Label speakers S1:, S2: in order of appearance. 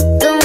S1: Don't.